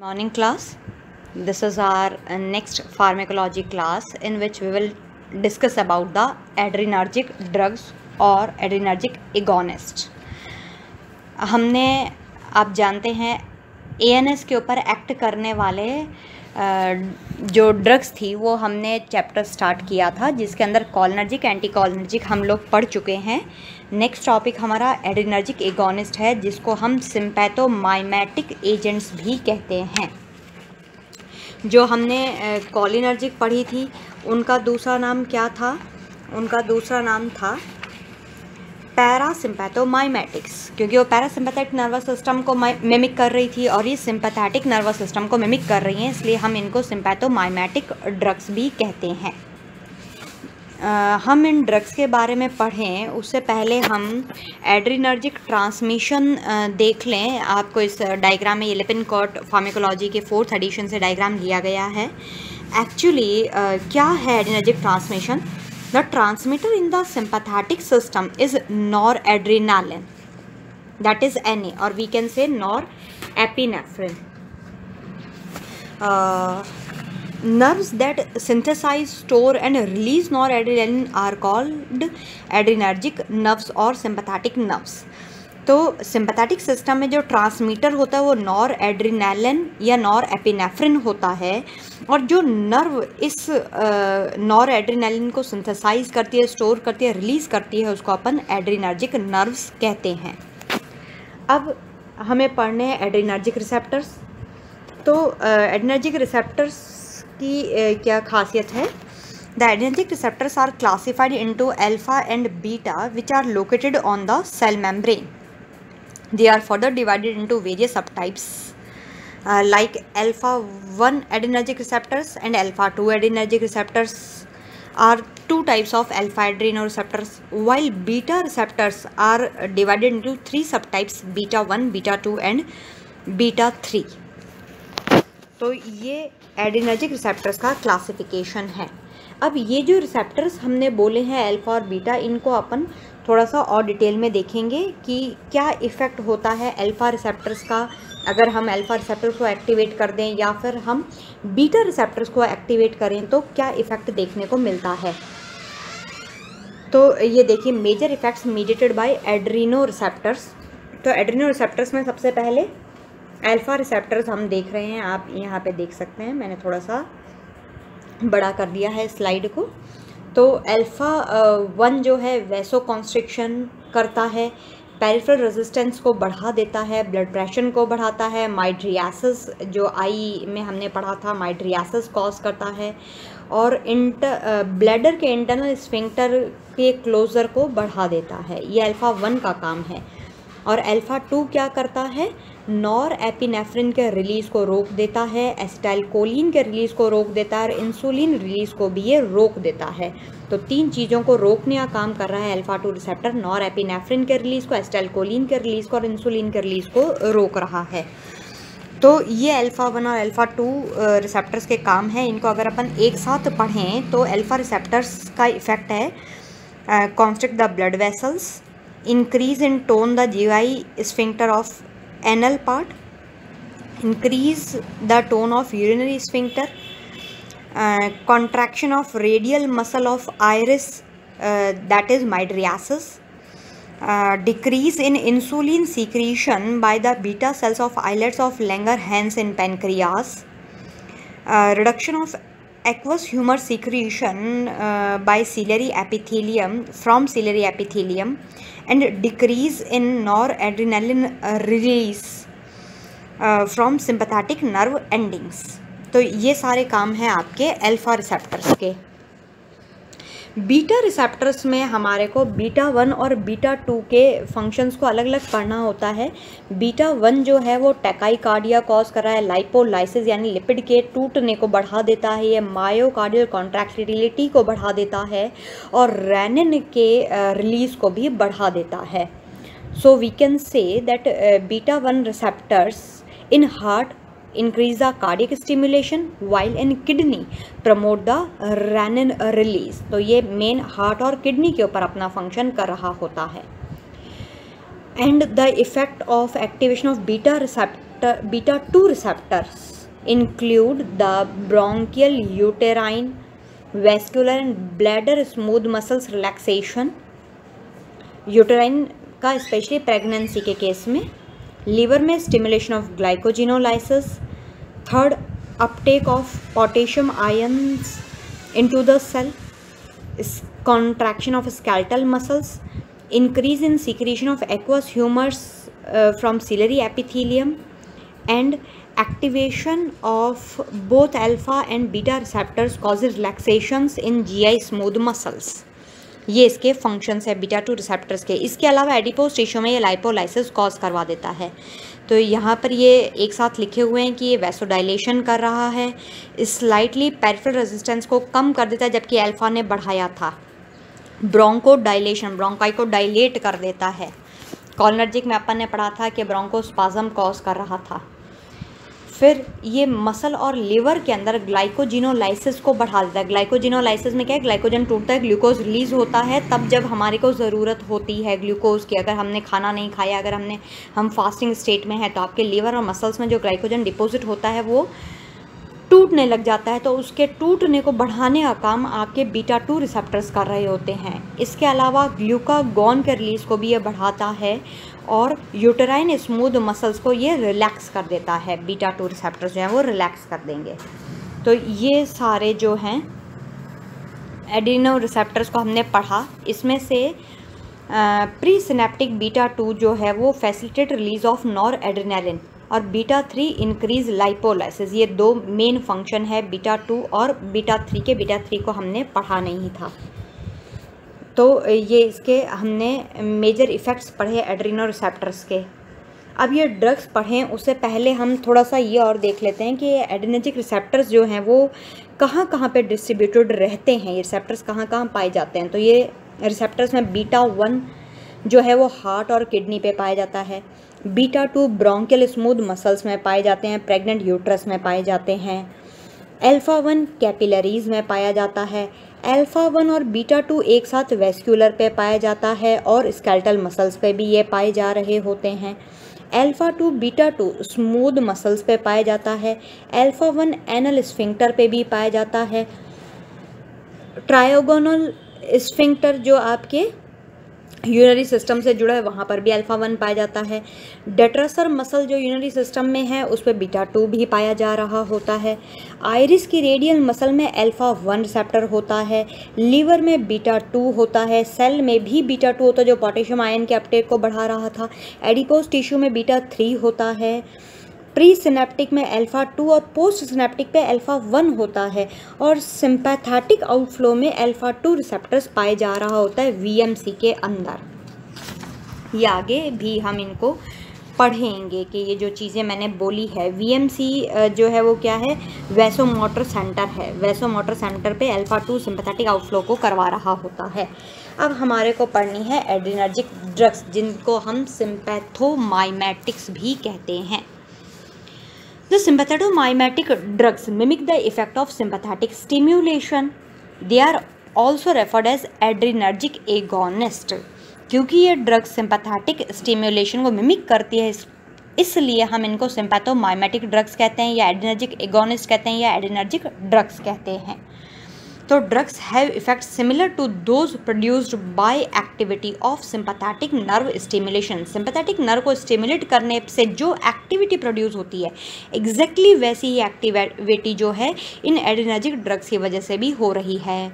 Morning class. This is our uh, next pharmacology class in which we will discuss about the adrenergic drugs or adrenergic agonist. हमने आप जानते हैं ANS के ऊपर act करने वाले जो ड्रग्स थी वो हमने चैप्टर स्टार्ट किया था जिसके अंदर कॉलनर्जिक एंटी कॉलनर्जिक हम लोग पढ़ चुके हैं नेक्स्ट टॉपिक हमारा एडिनर्जिक एगोनिस्ट है, जिसको हम सिंपैथोमाइमेटिक एजेंट्स भी कहते हैं। जो हमने कॉलिनर्जिक पढ़ी थी, उनका दूसरा नाम क्या था? उनका दूसरा नाम था पैरासिम्पैथोमाइमेटिक्स क्योंकि वो पैरासिम्पैथेटिक नर्वस सिस्टम को मिमिक कर रही थी और ये सिंपैथेटिक नर्वस सिस्टम को मिमिक कर रही हैं, इसलिए हम इनको सिम्पैथोमाइमेटिक ड्रग्स भी कहते हैं। हम इन ड्रग्स के बारे में पढ़ें उससे पहले हम एड्रीनर्जिक ट्रांसमिशन देख लें। आपको इस डायग्राम में ये कॉट फार्मिकोलॉजी के फोर्थ एडिशन से डायग्राम लिया गया है। एक्चुअली क्या है adrenergic transmission? The transmitter in in the sympathetic system is noradrenaline that is Na or we can say norepinephrine. Uh, nerves that synthesize, store and release noradrenaline are called adrenergic nerves or sympathetic nerves. तो sympathetic system में जो transmitter होता है वो nor एड्रीनैलिन या nor epinephrine होता है और जो नर्व इस नॉर एड्रीनैलिन को सिंथेसाइज करती है स्टोर करती है रिलीज़ करती है उसको अपन एड्रीनर्जिक नर्व्स कहते हैं अब हमें पढ़ने हैं एड्रीनर्जिक रिसेप्टर्स तो एड्रीनर्जिक रिसेप्टर्स इसकी क्या खासियत है? The adrenergic receptors are classified into alpha and beta which are located on the cell membrane they are further divided into various sub types like alpha one adrenergic receptors and alpha two adrenergic receptors are two types of alpha adreno receptors while beta receptors are divided into three sub types beta one beta two and beta three तो ये adrenergic receptors का classification है। अब ये जो receptors हमने बोले हैं अल्फ़ा और बीटा इनको अपन थोड़ा सा और डिटेल में देखेंगे कि क्या इफ़ेक्ट होता है अल्फ़ा रिसेप्टर्स का। अगर हम अल्फ़ा रिसेप्टर्स को एक्टिवेट कर दें या फिर हम बीटा रिसेप्टर्स को एक्टिवेट करें तो क्या इफ़ेक्ट देखने को मिलता है? तो ये देखिए major effects mediated by adreno receptors तो एड्रीनो रिसेप्टर्स में सबसे पहले अल्फ़ा रिसेप्टर्स हम देख रहे हैं, आप यहाँ पे देख सकते हैं, मैंने थोड़ा सा बड़ा कर दिया है स्लाइड को। तो अल्फ़ा वन जो है वैसो कॉन्स्ट्रिक्शन करता है पेरिफेरल रेजिस्टेंस को बढ़ा देता है ब्लड प्रेशर को बढ़ाता है माइड्रियासिस जो आई में हमने पढ़ा था माइड्रियासिस कॉज करता है, और इंटर ब्लैडर के इंटरनल स्फिंक्टर के क्लोज़र को बढ़ा देता है। ये अल्फ़ा वन का काम है। और अल्फ़ा टू क्या करता है? नॉर एपिनेफ्रिन के रिलीज़ को रोक देता है एसिटाइलकोलिन के रिलीज़ को रोक देता है और इंसुलिन रिलीज़ को भी ये रोक देता है। तो तीन चीज़ों को रोकने का काम कर रहा है alpha two receptor nor epinephrine के रिलीज़ को एसिटाइलकोलिन के रिलीज़ को और इंसुलिन के रिलीज़ को रोक रहा है। तो ये अल्फ़ा वन और अल्फ़ा टू रिसेप्टर्स के काम हैं। इनको अगर अपन एक साथ पढ़ें तो अल्फ़ा रिसेप्टर्स का इफ़ेक्ट है constrict the blood vessels increase in tone the GI sphincter of anal part increase the tone of urinary sphincter uh, contraction of radial muscle of iris uh, that is mydriasis uh, decrease in insulin secretion by the beta cells of islets of Langerhans in pancreas uh, reduction of aqueous humour secretion by ciliary epithelium from ciliary epithelium and decrease in nor adrenaline release from sympathetic nerve endings तो ये सारे काम हैं आपके alpha receptors के। Beta receptors में हमारे को बीटा वन और बीटा टू के फ़ंक्शंस को अलग अलग पढ़ना होता है। बीटा वन जो है वो टेकाईकार्डिया कॉज कर रहा है लाइपोलाइसिस यानी लिपिड के टूटने को बढ़ा देता है, ये मायोकार्डियल कॉन्ट्रैक्टिलिटी को बढ़ा देता है और रैनिन के रिलीज़ को भी बढ़ा देता है। So we can say that beta one receptors in heart increase the cardiac stimulation while in kidney promote the renin release तो ये मेन हार्ट और किडनी के ऊपर अपना फ़ंक्शन कर रहा होता है and the effect of activation of beta receptor beta two receptors include the bronchial uterine vascular and bladder smooth muscles relaxation uterine का स्पेशली प्रेगनेंसी के केस में liver stimulation of glycogenolysis. Third uptake of potassium ions into the cell. Contraction of skeletal muscles. Increase in secretion of aqueous humors uh, from ciliary epithelium. And activation of both alpha and beta receptors causes relaxations in GI smooth muscles. ये इसके functions है beta two receptors के। इसके अलावा adipose tissue में ये lipolysis cause करवा देता है। तो यहाँ पर ये एक साथ लिखे हुए हैं कि ये वैसोडाइलेशन कर रहा है। स्लाइटली पेरिफेरल रेजिस्टेंस को कम कर देता है, जबकि अल्फ़ा ने बढ़ाया था। ब्रोंको डायलेशन ब्रोंकाई को डायलेट कर देता है। कॉलनर्जिक में अपन ने पढ़ा था कि ब्रोंकोस्पाजम कॉज कर रहा था। फिर ये मसल और लिवर के अंदर ग्लाइकोजिनोलाइसिस को बढ़ा देता है। ग्लाइकोजिनोलाइसिस में क्या है? ग्लाइकोजन टूटता है, ग्लूकोज रिलीज़ होता है, तब जब हमारे को ज़रूरत होती है ग्लूकोज की, अगर हमने खाना नहीं खाया, अगर हमने, हम फास्टिंग स्टेट में हैं तो आपके लीवर और मसल्स में जो ग्लाइकोजन डिपोजिट होता है, वो टूटने लग जाता है। तो उसके टूटने को बढ़ाने का काम आपके बीटा टू रिसेप्टर्स कर रहे होते हैं। इसके अलावा ग्लूकागॉन के रिलीज़ को भी ये बढ़ाता है और यूटराइन स्मूद मसल्स को ये रिलैक्स कर देता है बीटा टू रिसेप्टर्स जो हैं वो रिलैक्स कर देंगे। तो ये सारे जो हैं एडिनो रिसेप्टर्स को हमने पढ़ा। इसमें से प्री सिनेप्टिक बीटा टू जो है वो facilitate release of nor adrenaline और बीटा थ्री इंक्रीज लाइपोलाइसिस ये दो मेन फ़ंक्शन है बीटा टू और बीटा थ्री के। बीटा थ्री को हमने पढ़ा नहीं था। तो ये इसके हमने मेजर इफ़ेक्ट्स पढ़े एड्रीनो रिसेप्टर्स के। अब ये ड्रग्स पढ़ें, उससे पहले हम थोड़ा सा ये और देख लेते हैं कि एडिनेजिक रिसेप्टर्स जो हैं, वो कहाँ कहाँ पे डिस्ट्रीब्यूटेड रहते हैं, ये रिसेप्टर्स कहाँ कहाँ पाए जाते हैं। तो ये रिसेप्टर्स में बीटा वन जो है, वो हार्ट और किडनी पे पाया जाता है। Beta two bronchial smooth muscles में पाए जाते हैं प्रेग्नेंट यूट्रस में पाए जाते हैं। एल्फ़ा वन कैपिलरीज में पाया जाता है। अल्फ़ा वन और बीटा टू एक साथ वेस्क्यूलर पे पाया जाता है और स्केल्टल मसल्स पे भी ये पाए जा रहे होते हैं। Alpha two, beta two smooth muscles पे पाया जाता है। अल्फ़ा वन एनल स्फिंक्टर पे भी पाया जाता है। ट्रायोगोनल स्फिंक्टर जो आपके यूनरी सिस्टम से जुड़ा है, वहाँ पर भी अल्फ़ा वन पाया जाता है। डेट्रसर मसल जो यूनरी सिस्टम में है, उस पर बीटा टू भी पाया जा रहा होता है। आयरिस की रेडियल मसल में अल्फ़ा वन रिसेप्टर होता है। लीवर में बीटा टू होता है। सेल में भी बीटा टू होता है, जो पोटेशियम आयन के अपटेक को बढ़ा रहा था। एडिपोज टिश्यू में बीटा थ्री होता है। प्री सिनेप्टिक में अल्फ़ा टू और पोस्ट सिनेप्टिक पे अल्फ़ा वन होता है और सिंपैथेटिक आउटफ्लो में अल्फ़ा टू रिसेप्टर्स पाए जा रहा होता है वीएमसी के अंदर। ये आगे भी हम इनको पढ़ेंगे कि ये जो चीज़ें मैंने बोली है वीएमसी जो है वो क्या है? वैसो मोटर सेंटर है। वैसो मोटर सेंटर पे अल्फ़ा टू सिंपैथेटिक आउटफ्लो को करवा रहा होता है। अब हमारे को पढ़नी है एड्रीनर्जिक ड्रग्स जिनको हम सिंपैथोमाइमेटिक्स भी कहते हैं। तो the sympathomimetic drugs mimic the effect of sympathetic stimulation they are also referred as adrenergic agonist क्योंकि ये ड्रग्स सिम्पैथेटिक स्टिम्यूलेशन को मिमिक करती है इसलिए हम इनको सिम्पैथोमाइमेटिक ड्रग्स कहते हैं या एड्रीनर्जिक एगोनिस्ट कहते हैं या एडिनर्जिक ड्रग्स कहते हैं। तो drugs have effect similar to those produced by activity of sympathetic nerve stimulation sympathetic nerve को स्टिमुलेट करने से जो एक्टिविटी प्रोड्यूस होती है एग्जैक्टली exactly वैसी ही एक्टिविटी जो है इन एडिनर्जिक ड्रग्स की वजह से भी हो रही है।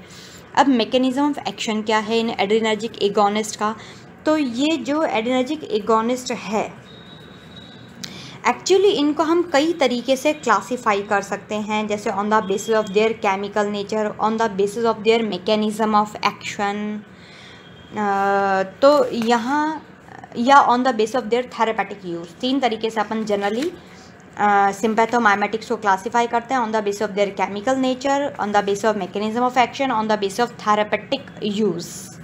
अब मेकेनिज़्म ऑफ़ एक्शन क्या है इन एडिनर्जिक एगोनिस्ट का? तो ये जो एडिनर्जिक एगोनिस्ट है एक्चुअली इनको हम कई तरीके से क्लासीफाई कर सकते हैं, जैसे on the basis of their chemical nature on the basis of their mechanism of action तो यहाँ, या on the basis of their therapeutic use तीन तरीके से अपन जनरली सिंपैथोमाइमेटिक्स को क्लासीफाई करते हैं on the basis of their chemical nature on the basis of mechanism of action on the basis of therapeutic use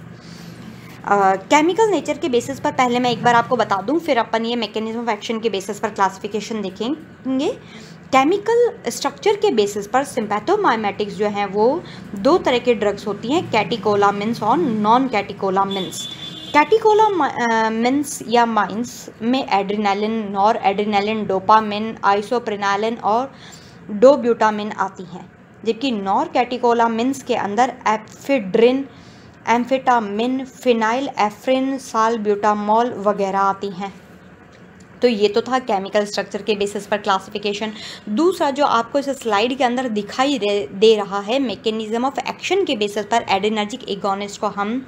chemical nature के basis पर पहले मैं एक बार आपको बता दूँ, फिर अपन ये मैकेनिज्म ऑफ़ एक्शन के बेसिस पर क्लासिफिकेशन देखेंगे। केमिकल स्ट्रक्चर के बेसिस पर सिंपैथोमाइमेटिक्स जो हैं, वो दो तरह के ड्रग्स होती हैं कैटिकोलामिन्स और नॉन कैटिकोलामिन्स कैटिकोलामिन्स या माइंस में adrenaline noradrenaline dopamine isoprenaline और डोब्यूटामिन आती हैं, जबकि नॉर कैटिकोला मिन्स के अंदर ephedrine amphetamine, phenylephrine, salbutamol वगैरह आती हैं। तो ये तो था केमिकल स्ट्रक्चर के बेसिस पर क्लासिफिकेशन दूसरा जो आपको इस स्लाइड के अंदर दिखाई दे रहा है मैकेनिज्म ऑफ़ एक्शन के बेसिस पर एडिनर्जिक एगोनिस्ट को हम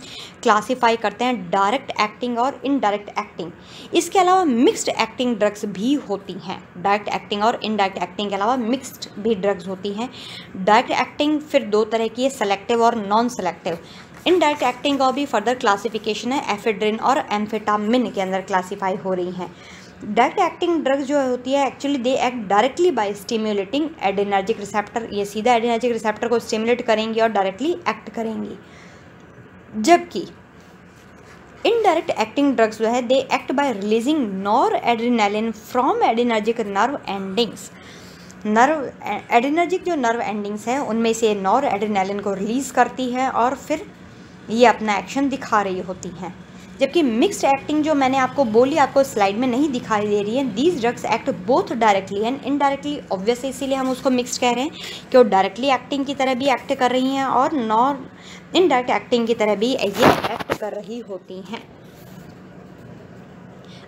क्लासीफाई करते हैं डायरेक्ट एक्टिंग और इनडायरेक्ट एक्टिंग इसके अलावा मिक्स्ड एक्टिंग ड्रग्स भी होती हैं। डायरेक्ट एक्टिंग और इनडायरेक्ट एक्टिंग के अलावा मिक्स्ड भी ड्रग्स होती हैं। डायरेक्ट एक्टिंग फिर दो तरह की है सेलेक्टिव और नॉन सेलेक्टिव इनडायरेक्ट एक्टिंग का भी फर्दर क्लासिफिकेशन है, एफेड्रिन और एम्फेटामिन के अंदर क्लासीफाई हो रही हैं। डायरेक्ट एक्टिंग ड्रग्स जो होती है actually they act directly by stimulating adrenergic receptor ये सीधा एडिनर्जिक रिसेप्टर को स्टिमुलेट करेंगी और डायरेक्टली एक्ट करेंगी। जबकि इनडायरेक्ट एक्टिंग ड्रग्स जो है they act by releasing noradrenaline from adrenergic nerve endings nerve adrenergic जो नर्व एंडिंग्स हैं, उनमें से नॉर एड्रीनालिन को रिलीज़ करती है और फिर ये अपना एक्शन दिखा रही होती हैं। जबकि मिक्स्ड एक्टिंग जो मैंने आपको बोली, आपको स्लाइड में नहीं दिखाई दे रही है these drugs act both directly and indirectly obvious इसीलिए हम उसको मिक्स्ड कह रहे हैं कि वो डायरेक्टली एक्टिंग की तरह भी एक्ट कर रही हैं और नॉन इनडायरेक्ट एक्टिंग की तरह भी ये एक्ट कर रही होती हैं।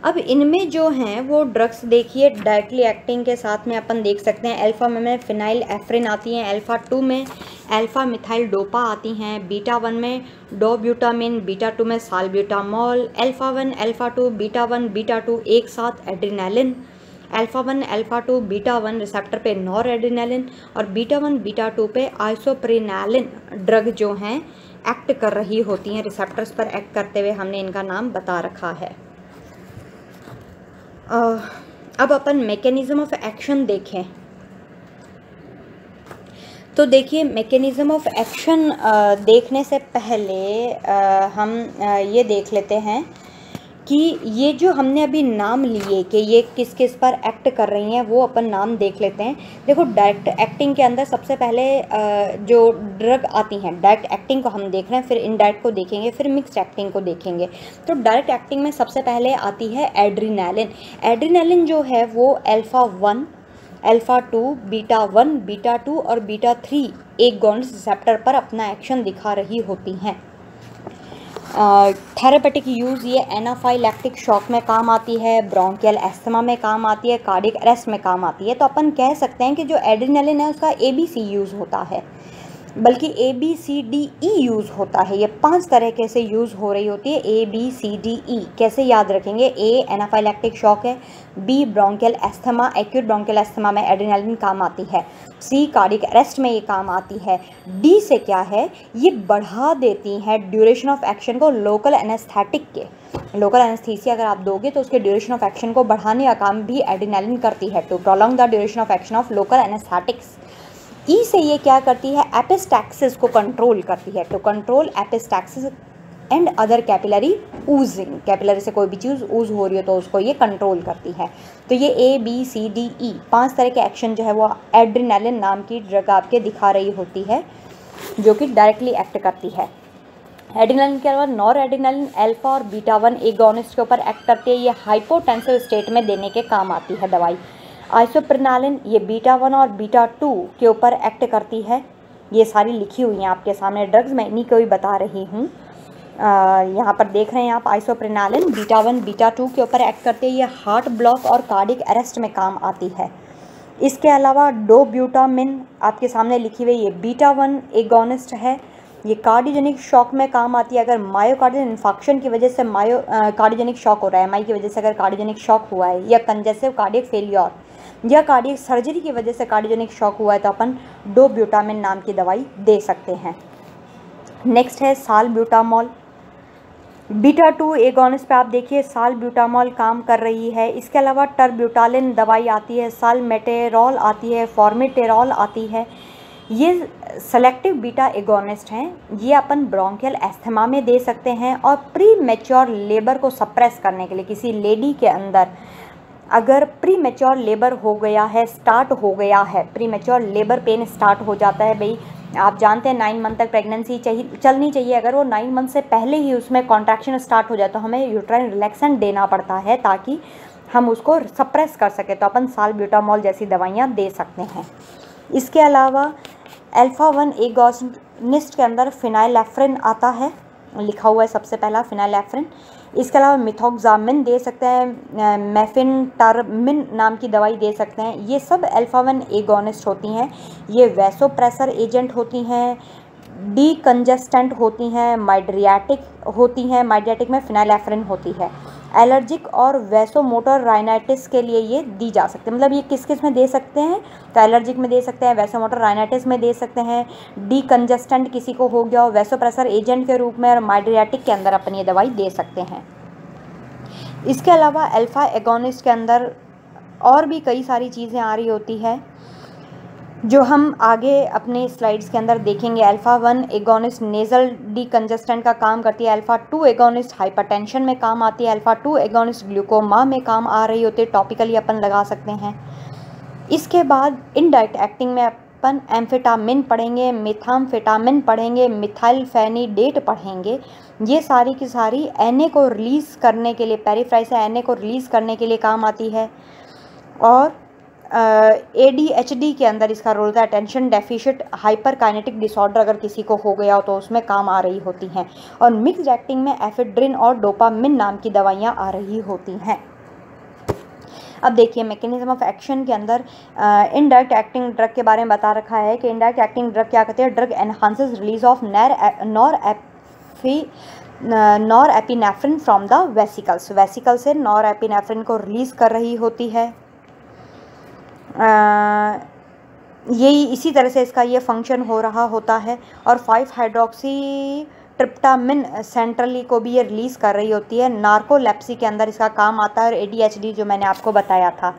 अब इनमें जो हैं, वो ड्रग्स देखिए डायरेक्टली एक्टिंग के साथ में अपन देख सकते हैं। अल्फ़ा में फिनाइल एफ्रिन आती हैं अल्फ़ा टू में अल्फ़ा मिथाइल डोपा आती हैं बीटा वन में डोब्यूटामिन बीटा टू में salbutamol alpha one alpha two beta one beta two एक साथ adrenaline alpha one alpha two beta one receptor पे नॉर एड्रीनलिन और बीटा वन बीटा टू पे isoprenaline drug जो हैं एक्ट कर रही होती हैं रिसेप्टर्स पर एक्ट करते हुए हमने इनका नाम बता रखा है। अब अपन मैकेनिज़्म ऑफ़ एक्शन देखें। तो देखिए मैकेनिज़्म ऑफ़ एक्शन देखने से पहले हम ये देख लेते हैं। कि ये जो हमने अभी नाम लिए कि ये किस किस पर एक्ट कर रही हैं, वो अपन नाम देख लेते हैं। देखो डायरेक्ट एक्टिंग के अंदर सबसे पहले जो ड्रग आती हैं डायरेक्ट एक्टिंग को हम देख रहे हैं, फिर इनडायरेक्ट को देखेंगे, फिर मिक्स एक्टिंग को देखेंगे। तो डायरेक्ट एक्टिंग में सबसे पहले आती है एड्रीनलिन एड्रीनलिन जो है, वो alpha one alpha two beta one beta two और beta three agonists receptor पर अपना एक्शन दिखा रही होती हैं। थेरेपेटिक यूज़ ये एनाफाइलैक्टिक शॉक में काम आती है ब्रोंकियल एस्थमा में काम आती है कार्डिक अरेस्ट में काम आती है। तो अपन कह सकते हैं कि जो एड्रीनलिन है, उसका ए बी सी यूज़ होता है। बल्कि A B C D E use होता है। ये पाँच तरीके से यूज़ हो रही होती है। ए बी सी डी ई कैसे याद रखेंगे? ए एनाफाइलैक्टिक शॉक है। B bronchial asthma acute bronchial asthma में एड्रीनलिन काम आती है। सी कार्डिक अरेस्ट में ये काम आती है। डी से क्या है? ये बढ़ा देती हैं ड्यूरेशन ऑफ़ एक्शन को लोकल एनेस्थेटिक के। लोकल एनेस्थीसिया अगर आप दोगे तो उसके ड्यूरेशन ऑफ़ एक्शन को बढ़ाने का काम भी एड्रीनलिन करती है। To prolong the duration of action of local anaesthetics E से ये क्या करती है? एपिस्टैक्सिस को कंट्रोल करती है। To control epistaxis and other capillary oozing capillary से कोई भी चीज़ ऊज हो रही हो तो उसको ये कंट्रोल करती है। तो ये ए बी सी डी ई पाँच तरह के एक्शन जो है वो एड्रीनलिन नाम की ड्रग आपके दिखा रही होती है, जो कि डायरेक्टली एक्ट करती है। एडिनलिन के अलावा नॉर एडिनलिन एल्फा और बीटा वन एगोनिस्ट के ऊपर एक्ट करती है। ये हाइपोटेंसिव स्टेट में देने के काम आती है दवाई। आइसोप्रनालिन ये बीटा वन और बीटा टू के ऊपर एक्ट करती है। ये सारी लिखी हुई हैं आपके सामने ड्रग्स मैं इन्हीं को ही बता रही हूँ। यहाँ पर देख रहे हैं आप, isoprenaline beta one, beta two के ऊपर एक्ट करती है। ये हार्ट ब्लॉक और कार्डिक अरेस्ट में काम आती है। इसके अलावा डो ब्यूटामिन आपके सामने लिखी हुई, ये बीटा वन एगोनिस्ट है। ये कार्डियोजेनिक शॉक में काम आती है। अगर मायोकार्डियल इन्फेक्शन की वजह से मायो कार्डियोजेनिक शॉक हो रहा है एम की वजह से अगर कार्डियोजेनिक शॉक हुआ है या कंजेसिव कार्डियक फेलियर या कार्डियक सर्जरी की वजह से कार्डियोजेनिक शॉक हुआ है तो अपन डो ब्यूटामिन नाम की दवाई दे सकते हैं। नेक्स्ट है साल ब्यूटामॉल बीटा टू एगोनिस पे आप देखिए साल ब्यूटामॉल काम कर रही है। इसके अलावा टर्ब्यूटालिन दवाई आती है साल मेटेरॉल आती है, फॉर्मेटेरॉल आती है। ये सेलेक्टिव बीटा एगोनिस्ट हैं। ये अपन ब्रोंकियल एस्थमा में दे सकते हैं और प्री मेच्योर लेबर को सप्रेस करने के लिए किसी लेडी के अंदर अगर प्री मेच्योर लेबर हो गया है स्टार्ट हो गया है premature labour pain start हो जाता है, भाई। आप जानते हैं नाइन मंथ तक प्रेगनेंसी चाहिए, चलनी चाहिए। अगर वो नाइन मंथ से पहले ही उसमें कॉन्ट्रैक्शन स्टार्ट हो जाए तो हमें यूट्राइन रिलैक्सेंट देना पड़ता है, ताकि हम उसको सप्रेस कर सके तो अपन साल ब्यूटामॉल जैसी दवाइयाँ दे सकते हैं। इसके अलावा अल्फ़ा वन एगोनिस्ट के अंदर फिनाइलेफ्रिन आता है, लिखा हुआ है सबसे पहला फिनाइलेफ्रिन इसके अलावा मिथोक्जामिन दे सकते हैं मैफिन टर्मिन नाम की दवाई दे सकते हैं। ये सब अल्फ़ा वन एगोनिस्ट होती हैं। ये वैसोप्रेसर एजेंट होती हैं डी कंजेस्टेंट होती हैं, माइड्रियाटिक होती हैं, माइड्रियाटिक में फिनाइलेफ्रिन होती है। एलर्जिक और वैसोमोटर राइनाइटिस के लिए ये दी जा सकती है। मतलब ये किस किसमें दे सकते हैं? तो एलर्जिक में दे सकते हैं, वैसोमोटर राइनाइटिस में दे सकते हैं डी कंजेस्टेंट किसी को हो गया हो वैसोप्रेसर एजेंट के रूप में और माइड्रियाटिक के अंदर अपन ये दवाई दे सकते हैं। इसके अलावा अल्फ़ा एगोनिस्ट के अंदर और भी कई सारी चीज़ें आ रही होती है। जो हम आगे अपने स्लाइड्स के अंदर देखेंगे alpha one agonist nasal decongestant का काम करती है अल्फ़ा टू एगोनिस्ट हाइपरटेंशन में काम आती है अल्फ़ा टू एगोनिस्ट ग्लूकोमा में काम आ रही होती है टॉपिकली अपन लगा सकते हैं। इसके बाद इनडायरेक्ट एक्टिंग में अपन एम्फेटामिन पढ़ेंगे मिथामफेटामिन पढ़ेंगे मिथाइल फेनीडेट पढ़ेंगे। ये सारी की सारी एन को रिलीज़ करने के लिए पेरीफ्राई से एन को रिलीज़ करने के लिए काम आती है। और ए डी एच डी के अंदर इसका रोल था attention deficit hyperkinetic disorder अगर किसी को हो गया हो तो उसमें काम आ रही होती हैं। और मिक्स एक्टिंग में एफिड्रिन और डोपामिन नाम की दवाइयाँ आ रही होती हैं। अब देखिए मैकेनिज्म ऑफ़ एक्शन के अंदर इनडायरेक्ट एक्टिंग ड्रग के बारे में बता रखा है कि इनडायरेक्ट एक्टिंग ड्रग क्या कहते हैं? Drug enhances release of nor nor epi nor epinephrine from the vesicles vesicle से नॉर एपिनेफ्रिन को रिलीज़ कर रही होती है। यही, इसी तरह से इसका ये फ़ंक्शन हो रहा होता है और फाइव हाइड्रोक्सी ट्रिप्टामिन सेंट्रली को भी ये रिलीज़ कर रही होती है। नार्कोलेप्सी के अंदर इसका काम आता है और एडीएचडी जो मैंने आपको बताया था।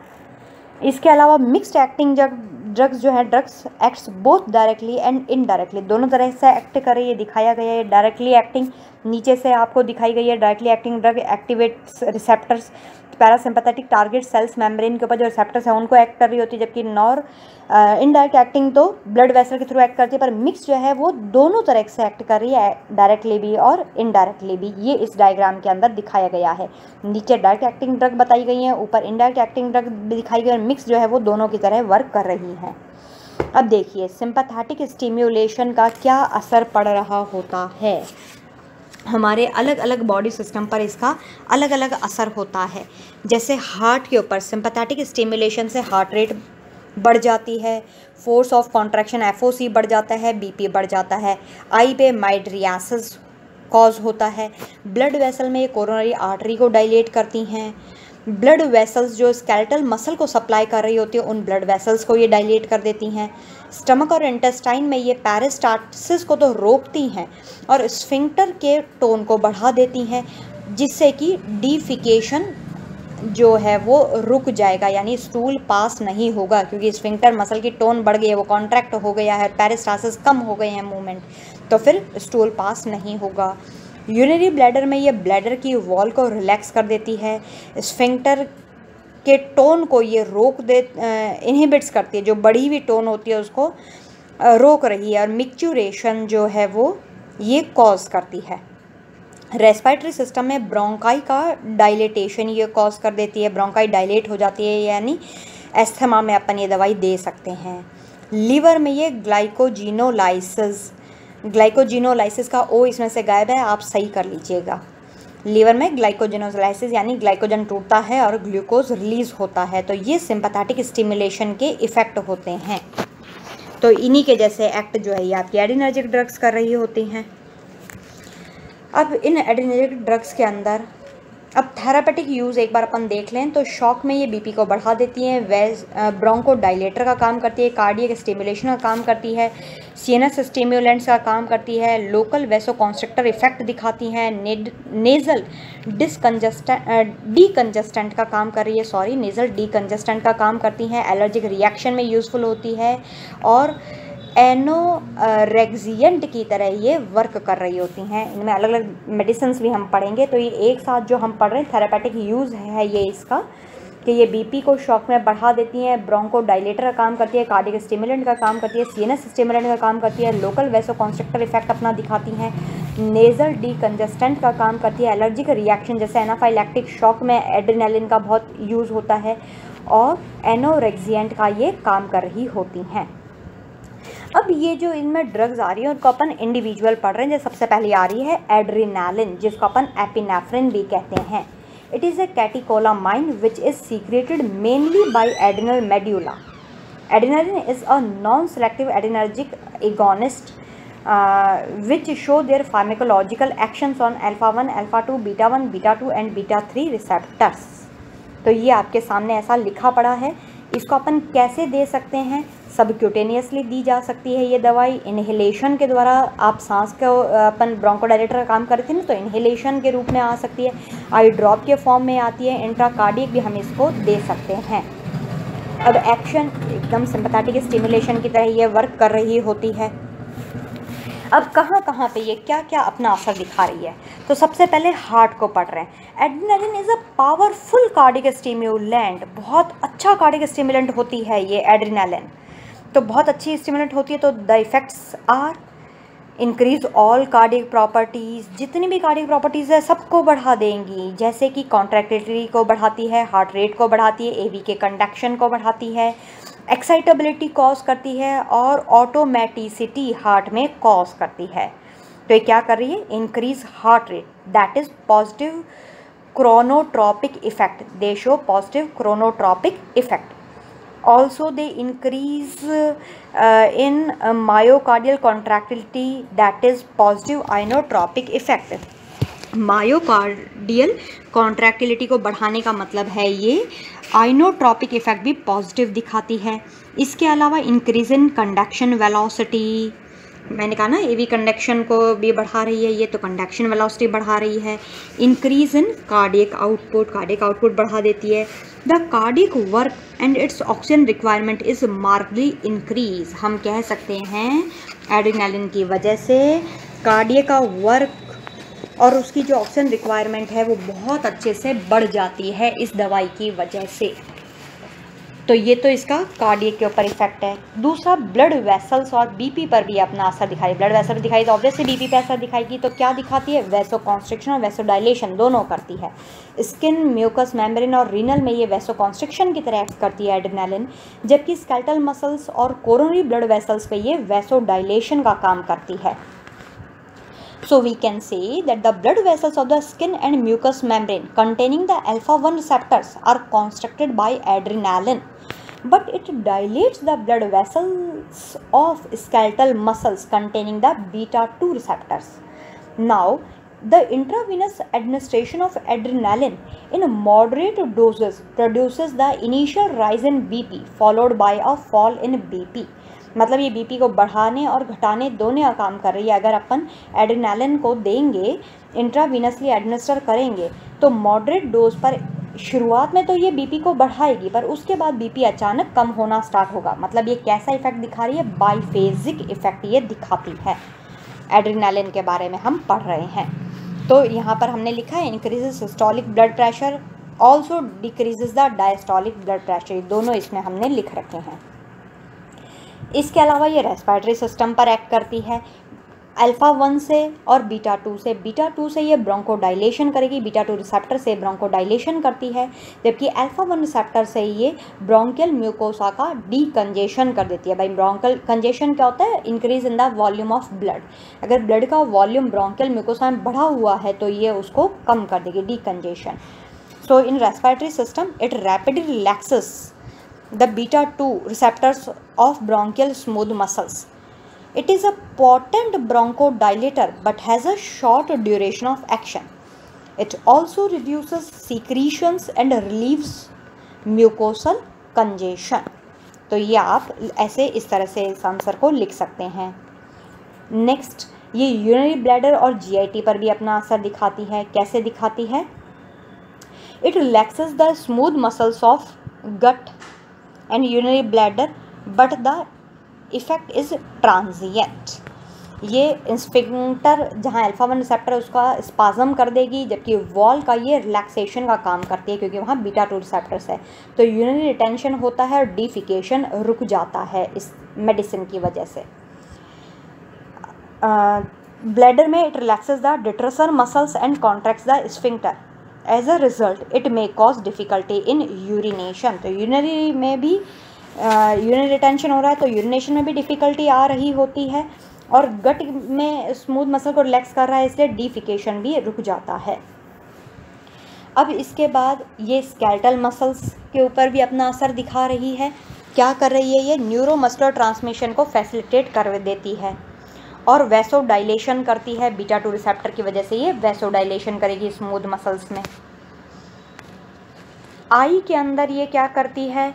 इसके अलावा मिक्स्ड एक्टिंग जब ड्रग्स जो है drugs acts both directly and indirectly दोनों तरह से एक्ट कर है दिखाया गया है। डायरेक्टली एक्टिंग नीचे से आपको दिखाई गई है। Directly acting drug activates receptors parasympathetic target cells membrane के ऊपर जो रिसेप्टर्स हैं, उनको एक्ट कर रही होती है, जबकि नॉर इनडायरेक्ट एक्टिंग तो ब्लड वेसल के थ्रू एक्ट करती है, पर मिक्स जो है, वो दोनों तरह से एक्ट कर रही है डायरेक्टली भी और इनडायरेक्टली भी। ये इस डायग्राम के अंदर दिखाया गया है। नीचे डायरेक्ट एक्टिंग ड्रग बताई गई है, ऊपर इनडायरेक्ट एक्टिंग ड्रग दिखाई गई और मिक्स जो है, वो दोनों की तरह वर्क कर रही है। अब देखिए सिंपैथेटिक स्टिम्युलेशन का क्या असर पड़ रहा होता है? हमारे अलग अलग बॉडी सिस्टम पर इसका अलग अलग असर होता है। जैसे हार्ट के ऊपर सिंपैथेटिक स्टिमुलेशन से हार्ट रेट बढ़ जाती है फोर्स ऑफ़ कॉन्ट्रैक्शन एफओसी बढ़ जाता है बीपी बढ़ जाता है आई पे माइड्रियासिस कॉज होता है। ब्लड वेसल में ये कोरोनरी आर्टरी को डायलेट करती हैं। ब्लड वेसल्स जो स्केलेटल मसल को सप्लाई कर रही होती है, उन ब्लड वेसल्स को ये डायलेट कर देती हैं। स्टमक और इंटेस्टाइन में ये पैरास्टासिस को तो रोकती हैं और स्फिंक्टर के टोन को बढ़ा देती हैं, जिससे कि डीफिकेशन जो है वो रुक जाएगा, यानी स्टूल पास नहीं होगा, क्योंकि स्फिंक्टर मसल की टोन बढ़ गई है, वो कॉन्ट्रैक्ट हो गया है, पैरास्टासिस कम हो गए हैं मूवमेंट तो फिर स्टूल पास नहीं होगा। यूरिनरी ब्लैडर में ये ब्लैडर की वॉल को रिलैक्स कर देती है, स्फिंक्टर के टोन को ये रोक दे इनहिबिट्स करती है, जो बढ़ी हुई टोन होती है उसको रोक रही है और मिक्चुरेशन जो है वो ये कॉज करती है। रेस्पायरेटरी सिस्टम में ब्रोंकाई का डायलेटेशन ये कॉज कर देती है ब्रोंकाई डायलेट हो जाती है, यानी एस्थमा में अपन ये दवाई दे सकते हैं। लीवर में ये ग्लाइकोजिनोलाइसिस ग्लाइकोजिनोलाइसिस का ओ इसमें से गायब है, आप सही कर लीजिएगा। लीवर में ग्लाइकोजेनोजलाइसिस यानी ग्लाइकोजन टूटता है और ग्लूकोज रिलीज़ होता है। तो ये सिंपथेटिक स्टिमुलेशन के इफ़ेक्ट होते हैं। तो इन्हीं के जैसे एक्ट जो है, ये आपकी एडिनर्जिक ड्रग्स कर रही होती हैं। अब इन एडिनर्जिक ड्रग्स के अंदर अब थेरापेटिक यूज़ एक बार अपन देख लें तो शॉक में ये बीपी को बढ़ा देती हैं वेज ब्रोंको डायलेटर का काम करती है कार्डियक स्टिमुलेशन का काम करती है सीएनएस स्टिमुलेंट्स का काम करती है लोकल वेसो कॉन्स्ट्रक्टर इफ़ेक्ट दिखाती हैं नेज़ल डिसकंजस्टेंट डी कंजस्टेंट का काम कर रही है सॉरी नेज़ल डी कंजस्टेंट का काम करती हैं एलर्जिक रिएक्शन में यूज़फुल होती है, और एनोरेक्जियंट की तरह ये वर्क कर रही होती हैं। इनमें अलग अलग मेडिसिन भी हम पढ़ेंगे तो ये एक साथ जो हम पढ़ रहे हैं थेरापेटिक यूज़ है ये इसका, कि ये बीपी को शॉक में बढ़ा देती हैं ब्रोंको डायलेटर का काम करती है कार्डिक स्टिमुलेंट का काम करती है सीएनएस स्टिमुलेंट का काम करती है लोकल वैसो कॉन्स्ट्रक्टर इफ़ेक्ट अपना दिखाती हैं नेज़ल डीकंजेस्टेंट का काम करती है एलर्जिक रिएक्शन जैसे एनाफाइलैक्टिक शॉक में एड्रेनालिन का बहुत यूज़ होता है, और एनोरेक्जियंट का ये काम कर रही होती हैं। अब ये जो इनमें ड्रग्स आ रही है, उनको अपन इंडिविजुअल पढ़ रहे हैं जैसे सबसे पहले आ रही है एड्रीनालिन जिसको अपन एपिनेफ्रिन भी कहते हैं। It is a catechola catecholamine which is secreted mainly by adrenal medulla adrenaline is a non selective adrenergic agonist which show their pharmacological actions on alpha one alpha two beta one beta two and beta three receptors तो ये आपके सामने ऐसा लिखा पड़ा है। इसको अपन कैसे दे सकते हैं? सब क्यूटेनियसली दी जा सकती है ये दवाई। इन्हेलेशन के द्वारा आप सांस को, अपन ब्रोंकोडाइलेटर का काम करते हैं ना तो इन्हेलेशन के रूप में आ सकती है। आई ड्रॉप के फॉर्म में आती है इंट्राकार्डिक भी हम इसको दे सकते हैं। अब एक्शन, एकदम सिंपथेटिक स्टिमुलेशन की तरह ये वर्क कर रही होती है। अब कहाँ कहाँ पे ये क्या क्या अपना असर दिखा रही है? तो सबसे पहले हार्ट को पढ़ रहे हैं। Adrenaline is a powerful cardiac stimulant बहुत अच्छा कार्डिक स्टिमुलेंट होती है ये एड्रेनालिन। तो बहुत अच्छी स्टिमुलेंट होती है तो the effects are increase all cardiac properties जितनी भी कार्डिक प्रॉपर्टीज़ है, सबको बढ़ा देंगी। जैसे कि कॉन्ट्रैक्टिलिटी को बढ़ाती है हार्ट रेट को बढ़ाती है एवी के कंडक्शन को बढ़ाती है एक्साइटेबिलिटी कॉज करती है और ऑटोमेटिसिटी हार्ट में कॉज करती है। तो ये क्या कर रही है? Increase heart rate that is positive chronotropic effect they show positive chronotropic effect also they increase uh, in uh, myocardial contractility that is positive inotropic effect myocardial contractility को बढ़ाने का मतलब है ये आइनोट्रॉपिक इफ़ेक्ट भी पॉजिटिव दिखाती है इसके अलावा इंक्रीज इन कंडक्शन वेलोसिटी मैंने कहा ना एवी कंडक्शन को भी बढ़ा रही है, ये तो कंडक्शन वेलोसिटी बढ़ा रही है। Increase in cardiac output cardiac output बढ़ा देती है। The cardiac work and its oxygen requirement is markedly increase हम कह सकते हैं एड्रीनालिन की वजह से कार्डिय का वर्क और उसकी जो ऑक्सीजन रिक्वायरमेंट है, वो बहुत अच्छे से बढ़ जाती है इस दवाई की वजह से। तो ये तो इसका कार्डियक के ऊपर इफ़ेक्ट है। दूसरा, ब्लड वेसल्स और बीपी पर भी अपना असर दिखाई, ब्लड वेसल दिखाई तो ऑब्वियसली बीपी पर असर दिखाएगी तो क्या दिखाती है? वैसो कॉन्स्ट्रिक्शन और वैसो डायलेशन दोनों करती है। स्किन म्यूकस मेम्ब्रेन और रीनल में ये वैसो कॉन्स्ट्रिक्शन की तरह एक्ट करती है एड्रेनालिन जबकि स्केल्टल मसल्स और कोरोनरी ब्लड वेसल्स पे ये वैसो डायलेशन का काम करती है। So we can say that the blood vessels of the skin and mucous membrane containing the alpha 1 receptors are constructed by adrenaline but it dilates the blood vessels of skeletal muscles containing the beta 2 receptors. Now the intravenous administration of adrenaline in moderate doses produces the initial rise in BP followed by a fall in BP. मतलब ये BP को बढ़ाने और घटाने दोनों का काम कर रही है। अगर अपन एड्रेनालिन को देंगे, इंट्रावीनसली एडमिनिस्टर करेंगे तो मॉडरेट डोज पर शुरुआत में तो ये बीपी को बढ़ाएगी, पर उसके बाद बीपी अचानक कम होना स्टार्ट होगा। मतलब ये कैसा इफ़ेक्ट दिखा रही है? बाईफेजिक इफ़ेक्ट ये दिखाती है। एड्रेनालिन के बारे में हम पढ़ रहे हैं। तो यहाँ पर हमने लिखा है increases systolic blood pressure also decreases the diastolic blood pressure दोनों इसमें हमने लिख रखे हैं। इसके अलावा ये रेस्पिरेटरी सिस्टम पर एक्ट करती है। अल्फ़ा वन से और बीटा टू से। बीटा टू से ये ब्रोंकोडाइलेशन करेगी। बीटा टू रिसेप्टर से ब्रोंकोडाइलेशन करती है। जबकि अल्फ़ा वन रिसेप्टर से ये ब्रोंकियल म्यूकोसा का डी कंजेशन कर देती है। भाई ब्रोंकल कंजेशन क्या होता है? Increase in the volume of blood अगर ब्लड का वॉल्यूम ब्रोंकियल म्यूकोसा में बढ़ा हुआ है तो ये उसको कम कर देगी। Decongestion so in respiratory system it rapidly relaxes the beta 2 receptors of bronchial smooth muscles. It is a potent bronchodilator but has a short duration of action. It also reduces secretions and relieves mucosal congestion. तो ये आप ऐसे इस तरह से इस answer को लिख सकते हैं नेक्स्ट ये यूरिनरी ब्लैडर और जीआईटी पर भी अपना असर दिखाती है कैसे दिखाती है it relaxes the smooth muscles of gut and urinary bladder, but the effect is transient. ये इंस्फिंक्टर जहाँ अल्फ़ा वन रिसेप्टर उसका स्पाजम कर देगी, जबकि वॉल का ये रिलैक्सेशन का काम करती है, क्योंकि वहाँ बीटा टू रिसेप्टर्स है। तो यूरिनरी रिटेंशन होता है और डिफिकेशन रुक जाता है इस मेडिसिन की वजह से। ब्लैडर में it relaxes the detrusor muscles and contracts the sphincter as a result it may cause difficulty in urination तो यूरिनरी में भी यूरिन रिटेंशन हो रहा है तो यूरिनेशन में भी डिफ़िकल्टी आ रही होती है और गट में स्मूथ मसल को रिलैक्स कर रहा है, इसलिए डिफिकेशन भी रुक जाता है। अब इसके बाद ये स्केल्टल मसल्स के ऊपर भी अपना असर दिखा रही है। क्या कर रही है ये? न्यूरो मसलर ट्रांसमिशन को फैसिलिटेट कर देती है। और वैसो डायलेशन करती है बीटा टू रिसेप्टर की वजह से ये वैसो डायलेशन करेगी स्मूथ मसल्स में। आई के अंदर ये क्या करती है?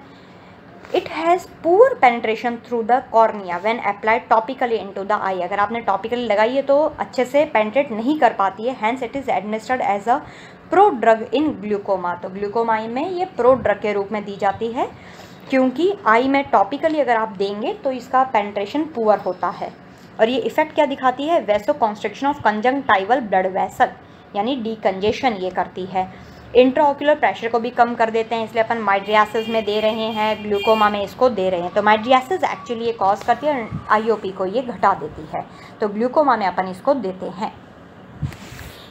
It has poor penetration through the cornea when applied topically into the eye अगर आपने टॉपिकली लगाई है तो अच्छे से पेनिट्रेट नहीं कर पाती है। Hence it is administered as a prodrug in glaucoma तो ग्लूकोमाइन में ये प्रो ड्रग के रूप में दी जाती है, क्योंकि आई में टॉपिकली अगर आप देंगे तो इसका पेनिट्रेशन पुअर होता है। और ये इफ़ेक्ट क्या दिखाती है? Vasoconstriction of conjunctival blood vessel यानी डीकंजेशन ये करती है। इंट्राओक्यूलर प्रेशर को भी कम कर देते हैं, इसलिए अपन माइड्रियासिस में दे रहे हैं ग्लूकोमा में इसको दे रहे हैं। तो माइड्रियासिस एक्चुअली ये कॉज करती है आईओपी को ये घटा देती है। तो ग्लूकोमा में अपन इसको देते हैं।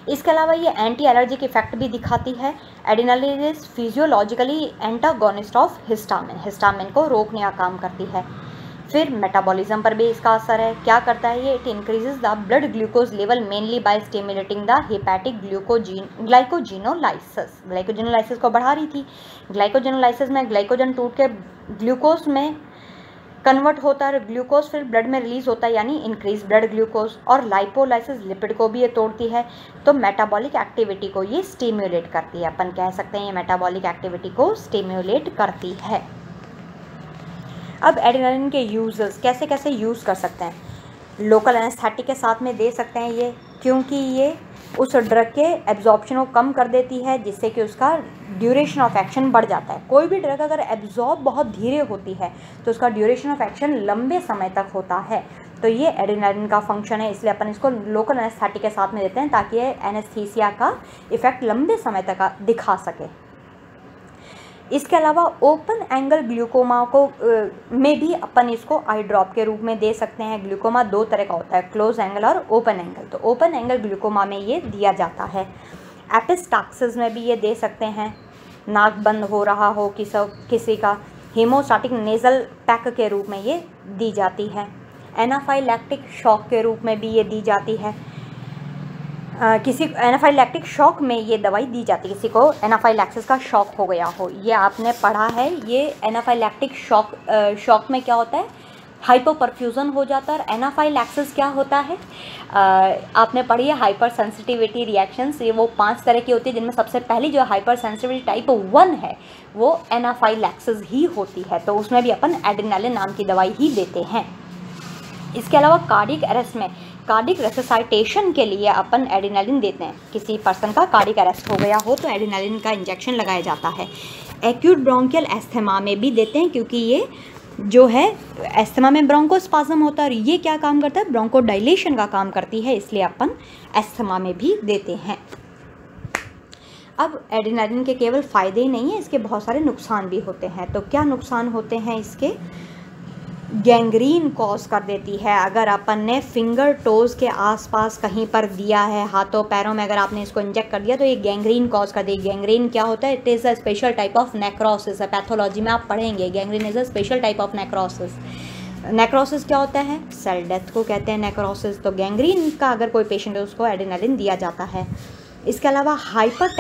इसके अलावा ये एंटी एलर्जिक इफ़ेक्ट भी दिखाती है। Adrenaline is physiologically antagonist of histamine histamine को रोकने का काम करती है। फिर मेटाबॉलिज्म पर भी इसका असर है। क्या करता है ये? It increases the blood glucose level mainly by stimulating the hepatic glycogen glycogenolysis glycogenolysis को बढ़ा रही थी। ग्लाइकोजिनोलाइसिस में ग्लाइकोजन टूट के ग्लूकोज में कन्वर्ट होता है ग्लूकोज फिर ब्लड में रिलीज़ होता है, यानी इंक्रीज ब्लड ग्लूकोज और लाइपोलाइसिस लिपिड को भी ये तोड़ती है। तो मेटाबॉलिक एक्टिविटी को ये स्टिम्युलेट करती है। अपन कह सकते हैं ये मेटाबॉलिक एक्टिविटी को स्टिम्युलेट करती है। अब एड्रेनलिन के यूज़र्स कैसे कैसे यूज़ कर सकते हैं? लोकल एनेस्थेटिक के साथ में दे सकते हैं ये, क्योंकि ये उस ड्रग के एब्जॉर्प्शन को कम कर देती है, जिससे कि उसका ड्यूरेशन ऑफ़ एक्शन बढ़ जाता है। कोई भी ड्रग अगर एब्जॉर्ब बहुत धीरे होती है तो उसका ड्यूरेशन ऑफ़ एक्शन लंबे समय तक होता है। तो ये एड्रेनलिन का फ़ंक्शन है, इसलिए अपन इसको लोकल एनेस्थेटिक के साथ में देते हैं, ताकि ये एनेस्थीसिया का इफ़ेक्ट लंबे समय तक दिखा सके। इसके अलावा ओपन एंगल ग्लूकोमा को में भी अपन इसको आई ड्रॉप के रूप में दे सकते हैं। ग्लूकोमा दो तरह का होता है, क्लोज एंगल और ओपन एंगल। तो ओपन एंगल ग्लूकोमा में ये दिया जाता है। एपिस्टाक्सिस में भी ये दे सकते हैं। नाक बंद हो रहा हो किस किसी का हीमोस्टाटिक नेज़ल पैक के रूप में ये दी जाती है। एनाफाइलैक्टिक शॉक के रूप में भी ये दी जाती है। किसी एनाफाइलैक्टिक शॉक में ये दवाई दी जाती है। किसी को एनाफाइलैक्सिस का शॉक हो गया हो ये आपने पढ़ा है। ये एनाफाइलैक्टिक शॉक शॉक में क्या होता है? हाइपर परफ्यूज़न हो जाता है और एनाफाइलैक्सिस क्या होता है? आ, आपने पढ़ी है हाइपर सेंसिटिविटी रिएक्शंस ये वो पाँच तरह की होती है जिनमें सबसे पहली जो हाइपर सेंसिटिविटी टाइप वन है वो एनाफाइलैक्सिस ही होती है। तो उसमें भी अपन एड्रेनालिन नाम की दवाई ही देते हैं। इसके अलावा कार्डिक अरेस्ट में कार्डिक रेसोसाइटेशन के लिए अपन एडिनालिन देते हैं। किसी पर्सन का कार्डिक अरेस्ट हो गया हो तो एडिनालिन का इंजेक्शन लगाया जाता है। एक्यूट ब्रोंकियल एस्थमा में भी देते हैं क्योंकि ये जो है एस्थमा में ब्रोंकोस्पाज्म होता है और ये क्या काम करता है? ब्रोंको डायलेशन का काम करती है, इसलिए अपन एस्थमा में भी देते हैं। अब एडिनालिन के केवल फ़ायदे ही नहीं हैं, इसके बहुत सारे नुकसान भी होते हैं। तो क्या नुकसान होते हैं इसके? गैंग्रीन कॉज कर देती है। अगर अपन ने फिंगर टोज़ के आसपास कहीं पर दिया है, हाथों, पैरों में अगर आपने इसको इंजेक्ट कर दिया तो ये गैंग्रीन कॉज कर दी गैंग्रीन क्या होता है? It is a special type of necrosis है पैथोलॉजी में आप पढ़ेंगे, gangrene is a special type of necrosis necrosis क्या होता है? सेल डेथ को कहते हैं नेक्रोसिस तो गैंग्रीन का अगर कोई पेशेंट है, उसको एडिनालिन दिया जाता है। इसके अलावा हाइपर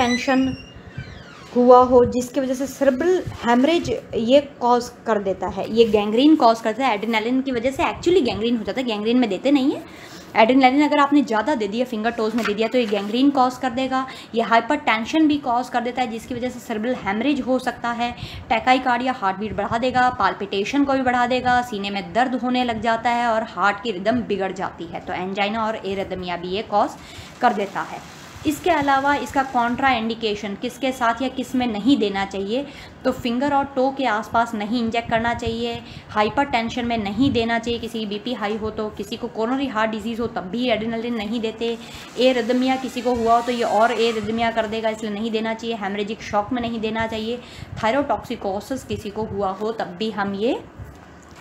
हुआ हो, जिसकी वजह से सेरेब्रल हेमरेज ये कॉज कर देता है। ये गैंग्रीन कॉज करता है। एड्रेनालिन की वजह से एक्चुअली गैंग्रीन हो जाता है। गैंग्रीन में देते नहीं है। एड्रेनालिन अगर आपने ज़्यादा दे दिया फिंगर टोज में दे दिया तो ये गैंग्रीन कॉज कर देगा। ये हाइपर टेंशन भी कॉज कर देता है, जिसकी वजह से सेरेब्रल हेमरेज हो सकता है। टैकाई कार्ड या हार्ट बीट बढ़ा देगा पाल्पिटेशन को भी बढ़ा देगा, सीने में दर्द होने लग जाता है और हार्ट की रिदम बिगड़ जाती है। तो एंजाइना और एरदमिया भी ये कॉज कर देता है। इसके अलावा इसका कॉन्ट्रा इंडिकेशन किसके साथ या किसमें नहीं देना चाहिए तो फिंगर और टो के आसपास नहीं इंजेक्ट करना चाहिए हाइपर टेंशन में नहीं देना चाहिए, किसी की बीपी हाई हो तो किसी को कोरोनरी हार्ट डिज़ीज़ हो तब भी एड्रेनलिन नहीं देते ए रिदमिया किसी को हुआ हो तो ये और ए रिदमिया कर देगा, इसलिए नहीं देना चाहिए हेमरेजिक शॉक में नहीं देना चाहिए थायरोटॉक्सिकोसिस किसी को हुआ हो तब भी हम ये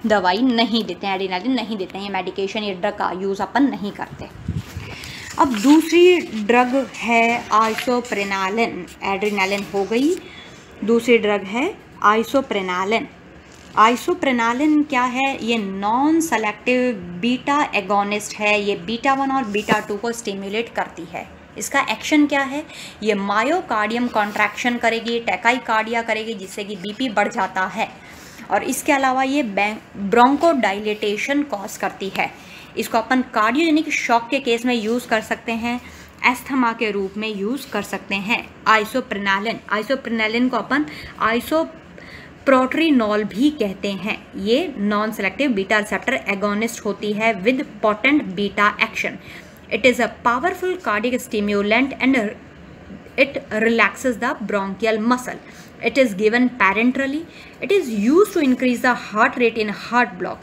दवाई नहीं देते हैं एडिनालिन नहीं देते हैं ये मेडिकेशन ये ड्रग का यूज़ अपन नहीं करते। अब दूसरी ड्रग है आइसोप्रेनालिन एड्रीनालिन हो गई. दूसरी ड्रग है आइसोप्रेनालिन आइसोप्रेनालिन क्या है? ये नॉन सेलेक्टिव बीटा एगोनिस्ट है. ये बीटा वन और बीटा टू को स्टिमुलेट करती है. इसका एक्शन क्या है? ये मायोकार्डियम कॉन्ट्रैक्शन करेगी टेकाई करेगी, जिससे कि बीपी बढ़ जाता है. और इसके अलावा ये ब्रोंको डायलिटेशन कॉज करती है. इसको अपन कार्डियोजेनिक शॉक के केस में यूज़ कर सकते हैं, एस्थमा के रूप में यूज़ कर सकते हैं। आइसोप्रेनालिन आइसोप्रेनालिन को अपन आइसो प्रोट्रीनॉल भी कहते हैं। ये non selective beta receptor agonist होती है with potent beta action it is a powerful cardiac stimulant and it relaxes the bronchial muscle. It is given parenterally. It is used to increase the heart rate in heart block.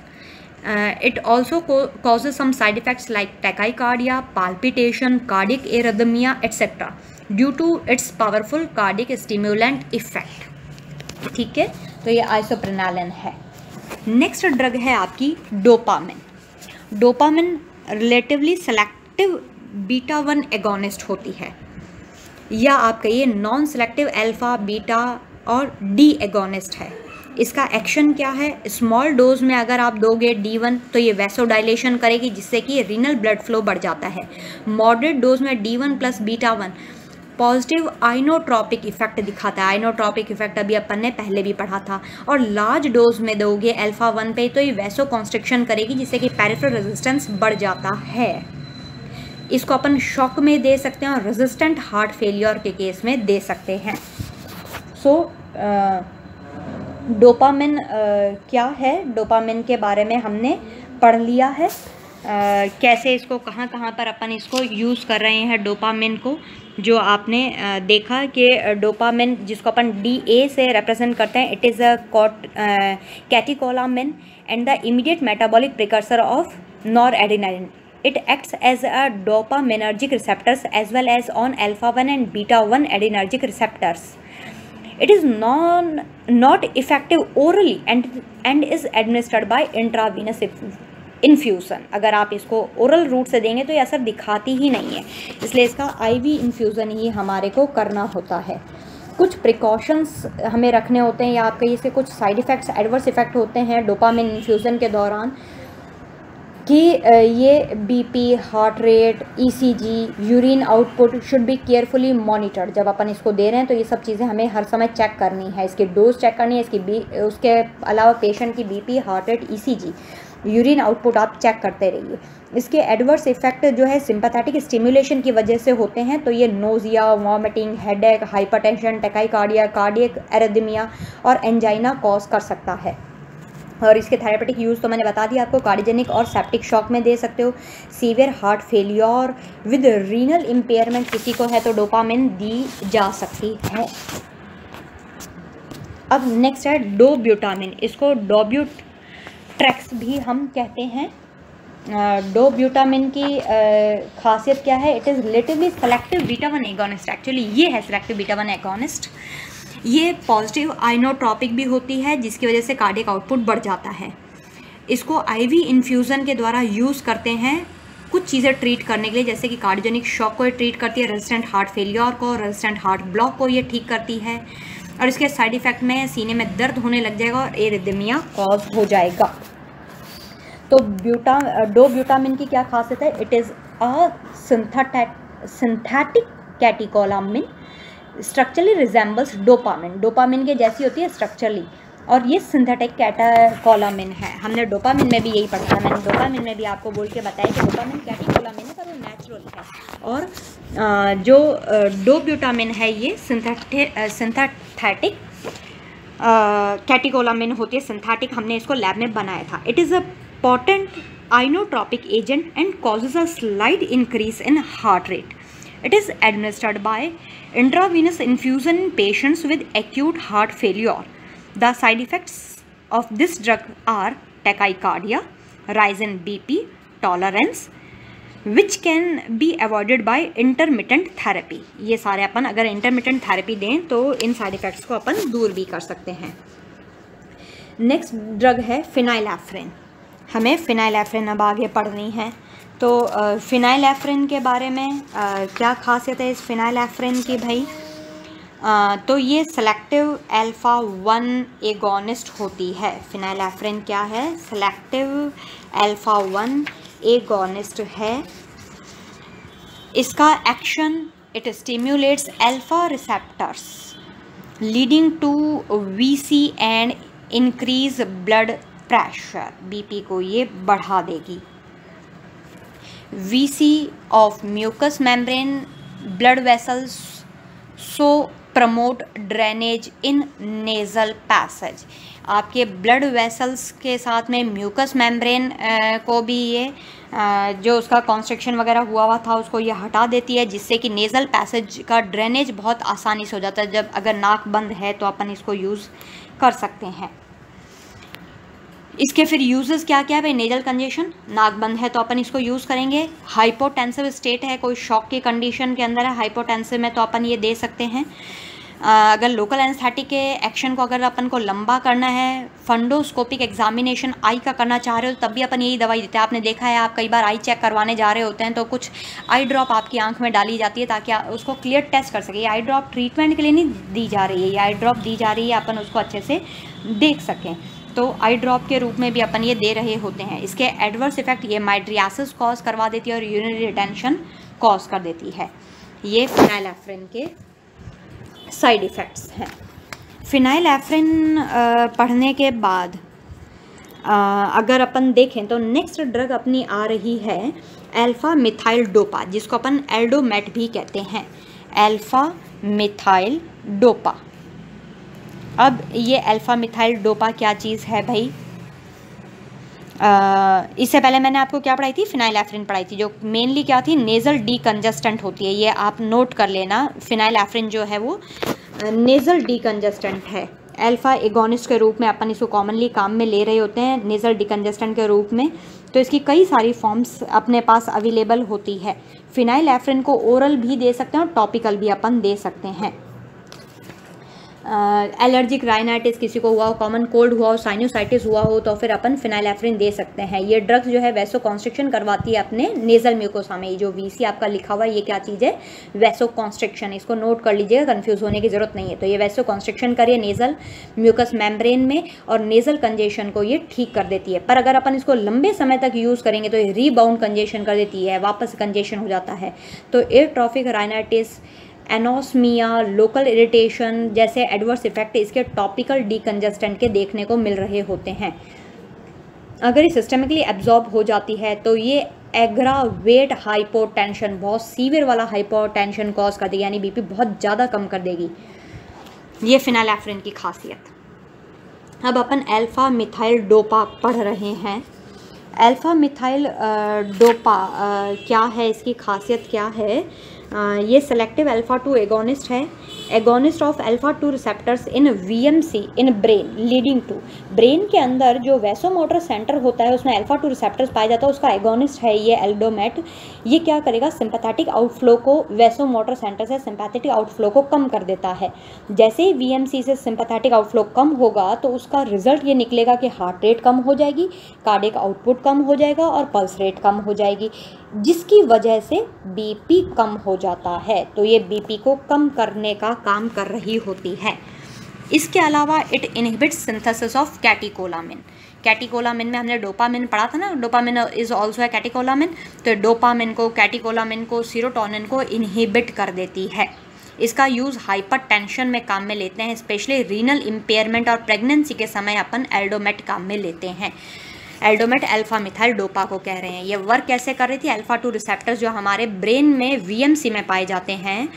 Uh, it also co causes some side effects like tachycardia palpitation cardiac arrhythmia etc due to its powerful cardiac stimulant effect ठीक है तो ये isoprenaline है next drug है आपकी dopamine dopamine relatively selective beta one agonist होती है या आप कहिए नॉन सेलेक्टिव अल्फ़ा बीटा और डी एगोनिस्ट है इसका एक्शन क्या है? स्मॉल डोज में अगर आप दोगे डी वन तो ये वैसोडाइलेशन करेगी, जिससे कि रीनल ब्लड फ्लो बढ़ जाता है। मॉडरेट डोज में D one plus beta one positive inotropic effect दिखाता है। आइनोट्रॉपिक इफ़ेक्ट अभी अपन ने पहले भी पढ़ा था। और लार्ज डोज में दोगे अल्फ़ा वन पे तो ये वैसो कॉन्स्ट्रिक्शन करेगी, जिससे कि पैरिफेरल रेजिस्टेंस बढ़ जाता है। इसको अपन शॉक में दे सकते हैं और रेजिस्टेंट हार्ट फेलियर के केस में दे सकते हैं। सो डोपामिन क्या है? डोपामिन के बारे में हमने पढ़ लिया है। Uh, कैसे इसको कहाँ कहाँ पर अपन इसको यूज़ कर रहे हैं डोपामिन को जो आपने देखा कि डोपामिन जिसको अपन डी ए से रिप्रेजेंट करते हैं it is a cat catecholamine and the immediate metabolic precursor of noradrenaline It acts as a dopaminergic receptors as well as on alpha 1 and beta 1 adrenergic receptors. It is non, not effective orally and and is administered by intravenous infusion अगर आप इसको oral route से देंगे तो ये असर दिखाती ही नहीं है। इसलिए इसका आईवी इन्फ्यूज़न ही हमारे को करना होता है। कुछ प्रिकॉशंस हमें रखने होते हैं या आपके इसके कुछ साइड इफ़ेक्ट्स एडवर्स इफ़ेक्ट होते हैं डोपामिन इन्फ्यूज़न के दौरान। कि ये BP heart rate ECG urine output should be carefully monitored जब अपन इसको दे रहे हैं तो ये सब चीज़ें हमें हर समय चेक करनी है। इसकी डोज चेक करनी है, इसकी बी उसके अलावा पेशेंट की BP heart rate ECG urine output आप चेक करते रहिए। इसके एडवर्स इफ़ेक्ट जो है सिंपैथेटिक स्टिमुलेशन की वजह से होते हैं तो ये nausea vomiting headache hypertension tachycardia cardiac arrhythmia और एंजाइना कॉज कर सकता है। और इसके थेरेपेटिक यूज़ तो मैंने बता दिया आपको कार्डिजेनिक और सेप्टिक शॉक में दे सकते हो। Severe heart failure with renal impairment किसी को है तो डोपामिन दी जा सकती है। अब नेक्स्ट है डोब्यूटामिन इसको डोब्यूट्रैक्स भी हम कहते हैं। डोब्यूटामिन की खासियत क्या है? It is relatively selective beta one agonist actually ये है सेलेक्टिव बीटा वन एगोनिस्ट ये पॉजिटिव आइनोट्रॉपिक भी होती है, जिसकी वजह से कार्डिक आउटपुट बढ़ जाता है। इसको आईवी इन्फ्यूज़न के द्वारा यूज़ करते हैं कुछ चीज़ें ट्रीट करने के लिए, जैसे कि कार्डियोनिक शॉक को ये ट्रीट करती है रेजिस्टेंट हार्ट फेलियर को रेजिस्टेंट हार्ट ब्लॉक को ये ठीक करती है। और इसके साइड इफ़ेक्ट में सीने में दर्द होने लग जाएगा और एरिदमिया कॉज हो जाएगा। तो ब्यूटा डो ब्यूटामिन की क्या खासियत है? It is a synthetic catecholamine structurally resembles dopamine dopamine के जैसी होती है स्ट्रक्चरली और ये सिंथेटिक कैटाकोलामिन है। हमने डोपामिन में भी यही पढ़ा था। मैंने डोपामिन में भी आपको बोल के बताया कि डोपामिन कैटिकोलामिन है, पर वो नेचुरल है। और जो डोब्यूटामिन है, ये सिंथेटिक कैटिकोलामिन होती है। सिंथेटिक हमने इसको लैब में बनाया था। It is a potent inotropic agent and causes a slight increase in heart rate It is administered by intravenous infusion in patients with acute heart failure. The side effects of this drug are tachycardia, rise in BP, tolerance, which can be avoided by intermittent therapy ये सारे अपन अगर intermittent therapy दें तो इन side effects को अपन दूर भी कर सकते हैं नेक्स्ट ड्रग है फिनाइल एफ्रिन हमें फिनाइल एफ्रिन अब आगे पढ़नी है तो फिनाइल एफ्रिन के बारे में आ, क्या खासियत है इस फिनाइल एफ्रिन की भाई? आ, तो ये सेलेक्टिव अल्फ़ा वन एगोनिस्ट होती है। फिनाइल एफ्रिन क्या है? सेलेक्टिव अल्फ़ा वन एगोनिस्ट है। इसका action it stimulates alpha receptors leading to VC and increase blood pressure BP को ये बढ़ा देगी। VC of mucus membrane blood vessels so promote drainage in nasal passage आपके ब्लड वेसल्स के साथ में म्यूकस मेम्ब्रेन को भी ये जो उसका कॉन्स्ट्रक्शन वगैरह हुआ हुआ था, उसको ये हटा देती है, जिससे कि नेज़ल पैसेज का ड्रेनेज बहुत आसानी से हो जाता है, जब अगर नाक बंद है तो अपन इसको यूज़ कर सकते हैं। इसके फिर यूजेस क्या क्या है भाई? नेजल कंजेशन नाक बंद है तो अपन इसको यूज़ करेंगे। हाइपोटेंसिव स्टेट है, कोई शॉक की कंडीशन के अंदर है हाइपोटेंसिव में तो अपन ये दे सकते हैं। अगर लोकल एनेस्थेटिक के एक्शन को अगर अपन को लंबा करना है फंडोस्कोपिक एग्जामिनेशन आई का करना चाह रहे हो, तब भी अपन यही दवाई देते हैं। आपने देखा है, आप कई बार आई चेक करवाने जा रहे होते हैं तो कुछ आई ड्रॉप आपकी आँख में डाली जाती है ताकि उसको क्लियर टेस्ट कर सके। आई ड्रॉप ट्रीटमेंट के लिए नहीं दी जा रही है, ये आई ड्रॉप दी जा रही है, अपन उसको अच्छे से देख सकें। तो आई ड्रॉप के रूप में भी अपन ये दे रहे होते हैं। इसके एडवर्स इफ़ेक्ट ये माइड्रियासिस कॉज करवा देती है और यूरिनरी रिटेंशन कॉज कर देती है। ये फिनाइल के साइड इफ़ेक्ट्स हैं। फिनाइल एफ्रिन पढ़ने के बाद अगर अपन देखें तो नेक्स्ट ड्रग अपनी आ रही है अल्फ़ा मिथाइल डोपा जिसको अपन एल्डोमेट भी कहते हैं। अल्फ़ा मिथाइल डोपा अब ये अल्फ़ा मिथाइल डोपा क्या चीज़ है भाई? इससे पहले मैंने आपको क्या पढ़ाई थी? फिनाइल एफ्रिन पढ़ाई थी, जो मेनली क्या थी? नेज़ल डी कंजस्टेंट होती है, ये आप नोट कर लेना फिनाइल एफ्रिन जो है वो नेज़ल डी कंजस्टेंट है। अल्फ़ा एगोनिस्ट के रूप में अपन इसको कॉमनली काम में ले रहे होते हैं नेज़ल डिकंजेस्टेंट के रूप में। तो इसकी कई सारी फॉर्म्स अपने पास अवेलेबल होती है। फिनाइल एफ्रिन को ओरल भी दे सकते हैं और टॉपिकल भी अपन दे सकते हैं। एलर्जिक राइनाइटिस किसी को हुआ हो कॉमन कोल्ड हुआ हो साइनोसाइटिस हुआ हो तो फिर अपन फिनाइलेफ्रिन दे सकते हैं। ये ड्रग्स जो है वैसो कॉन्स्ट्रक्शन करवाती है अपने नेजल म्यूकोसा में। जो वीसी आपका लिखा हुआ है, ये क्या चीज़ है? वैसो कॉन्स्ट्रक्शन इसको नोट कर लीजिएगा कन्फ्यूज़ होने की ज़रूरत नहीं है। तो ये वैसो कॉन्स्ट्रक्शन करिए नेजल म्यूकस मेम्ब्रेन में और नेजल कंजेशन को ये ठीक कर देती है। पर अगर अपन इसको लंबे समय तक यूज़ करेंगे तो ये रीबाउंड कंजेशन कर देती है, वापस कंजेशन हो जाता है। तो atrophic rhinitis anosmia local irritation जैसे एडवर्स इफ़ेक्ट इसके टॉपिकल डीकंजेस्टेंट के देखने को मिल रहे होते हैं। अगर ये सिस्टमिकली एब्जॉर्ब हो जाती है तो ये एग्रावेट हाइपोटेंशन बहुत सीवियर वाला हाइपोटेंशन कॉज कर देगी, यानी बीपी बहुत ज़्यादा कम कर देगी। ये फिनालेफ्रिन की खासियत। अब अपन अल्फ़ा मिथाइल डोपा पढ़ रहे हैं। अल्फ़ा मिथाइल डोपा क्या है? इसकी खासियत क्या है? ये सेलेक्टिव अल्फ़ा टू एगोनिस्ट है. Agonist of alpha two receptors in VMC in brain leading to brain के अंदर जो वैसो मोटर सेंटर होता है, उसमें अल्फ़ा टू रिसेप्टर्स पाया जाता है, उसका एगोनिस्ट है ये एल्डोमेट ये क्या करेगा? सिंपैथेटिक आउटफ्लो को वैसो मोटर सेंटर से सिंपैथेटिक आउटफ्लो को कम कर देता है. जैसे ही वी से सिंपैथेटिक आउटफ्लो कम होगा तो उसका रिज़ल्ट ये निकलेगा कि हार्ट रेट कम हो जाएगी कार्डिक आउटपुट कम हो जाएगा और पल्स रेट कम हो जाएगी. जिसकी वजह से बीपी कम हो जाता है। तो ये बीपी को कम करने का काम कर रही होती है। इसके अलावा it inhibit synthesis of catecholamine catecholamine में हमने डोपामिन पढ़ा था ना? डोपामिन इज़ ऑल्सो है कैटिकोलामिन तो डोपामिन को कैटिकोलामिन को सीरोटोनिन को इनहिबिट कर देती है। इसका यूज़ हाइपर में काम में लेते हैं। स्पेशली रीनल इम्पेयरमेंट और प्रेगनेंसी के समय अपन एल्डोमेट काम में लेते हैं। एल्डोमेट अल्फ़ा मिथाइल डोपा को कह रहे हैं। ये वर्क कैसे कर रही थी? अल्फ़ा टू रिसेप्टर्स जो हमारे ब्रेन में वीएमसी में पाए जाते हैं।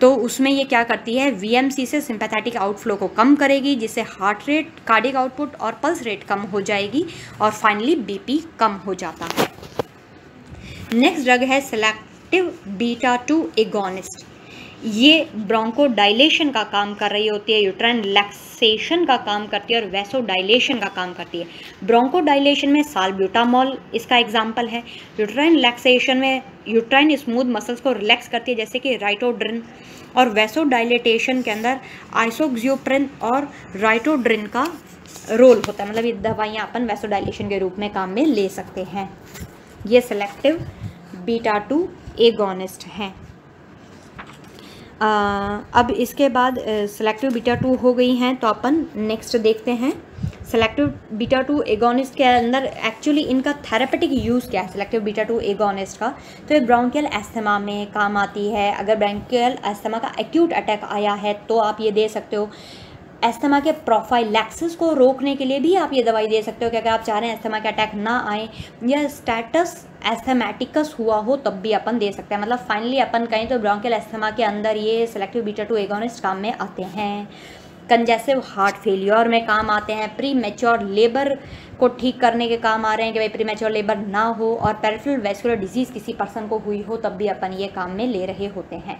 तो उसमें ये क्या करती है? वीएमसी से सिंपैथेटिक आउटफ्लो को कम करेगी, जिससे हार्ट रेट कार्डिक आउटपुट और पल्स रेट कम हो जाएगी और फाइनली बीपी कम हो जाता है। नेक्स्ट ड्रग है सेलेक्टिव बीटा टू एगोनिस्ट ये ब्रोंको डायलेशन का काम कर रही होती है यूट्राइन लैक्सेशन का काम करती है और वैसो डायलेशन का काम करती है। ब्रोंको डायलेशन में सालब्यूटामॉल इसका एग्ज़ाम्पल है। यूट्राइन लैक्सेशन में यूट्राइन स्मूथ मसल्स को रिलैक्स करती है, जैसे कि राइटोड्रिन और वैसो डायलेटेशन के अंदर आइसोक्जियोप्रिन और राइटोड्रिन का रोल होता है। मतलब ये दवाइयाँ अपन वैसो डायलेशन के रूप में काम में ले सकते हैं। ये सेलेक्टिव बीटा टू एगोनिस्ट हैं। अब इसके बाद सेलेक्टिव बीटा टू हो गई हैं तो अपन नेक्स्ट देखते हैं। सेलेक्टिव बीटा टू एगोनिस्ट के अंदर एक्चुअली इनका थेरापेटिक यूज़ क्या है? सेलेक्टिव बीटा टू एगोनिस्ट का। तो ये ब्रोंकियल एस्थमा में काम आती है। अगर ब्रोंकियल एस्थमा का एक्यूट अटैक आया है तो आप ये दे सकते हो। एस्थमा के प्रोफाइलैक्सिस को रोकने के लिए भी आप ये दवाई दे सकते हो कि अगर आप चाह रहे हैं एस्थमा के अटैक ना आए या स्टेटस एस्थेमेटिकस हुआ हो, तब भी अपन दे सकते हैं। मतलब फाइनली अपन कहें तो ब्रोंकियल एस्थमा के अंदर ये सेलेक्टिव बीटा टू एगोनिस्ट काम में आते हैं। कंजेसिव हार्ट फेलियर में काम आते हैं। प्री मेच्योर लेबर को ठीक करने के काम आ रहे हैं कि भाई प्री मेच्योर लेबर ना हो और पेरिफेरल वेस्कुलर डिज़ीज़ किसी पर्सन को हुई हो, तब भी अपन ये काम में ले रहे होते हैं।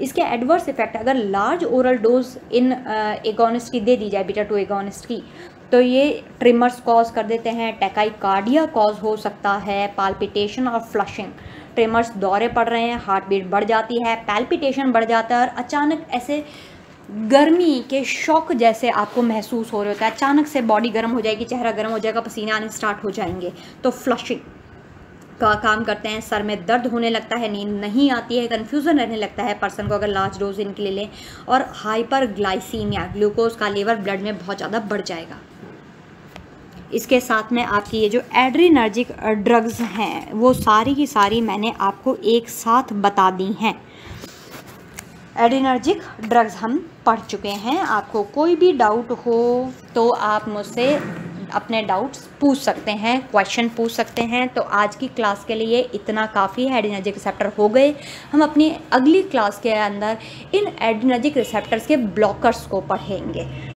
इसके एडवर्स इफ़ेक्ट अगर लार्ज ओरल डोज इन एगोनिस्ट की दे दी जाए बीटा टू एगोनिस्ट की तो ये ट्रिमर्स कॉज कर देते हैं टेकाईकार्डिया कॉज हो सकता है पाल्पिटेशन और फ्लशिंग ट्रिमर्स दौरे पड़ रहे हैं हार्ट बीट बढ़ जाती है पैल्पिटेशन बढ़ जाता है और अचानक ऐसे गर्मी के शौक जैसे आपको महसूस हो रहे होता है, अचानक से बॉडी गर्म हो जाएगी, चेहरा गर्म हो जाएगा, पसीने आने स्टार्ट हो जाएँगे तो फ्लशिंग का काम करते हैं, सर में दर्द होने लगता है, नींद नहीं आती है कन्फ्यूज़न रहने लगता है पर्सन को अगर लार्ज डोज इनके लिए लें और हाइपर ग्लाइसीमिया ग्लूकोज का लेवल ब्लड में बहुत ज़्यादा बढ़ जाएगा। इसके साथ में आपकी ये जो एड्रीनर्जिक ड्रग्स हैं, वो सारी की सारी मैंने आपको एक साथ बता दी हैं। एडिनर्जिक ड्रग्स हम पढ़ चुके हैं, आपको कोई भी डाउट हो तो आप मुझसे अपने डाउट्स पूछ सकते हैं क्वेश्चन पूछ सकते हैं। तो आज की क्लास के लिए इतना काफ़ी है एडिनर्जिक रिसेप्टर हो गए। हम अपनी अगली क्लास के अंदर इन एडिनर्जिक रिसेप्टर्स के ब्लॉकर्स को पढ़ेंगे।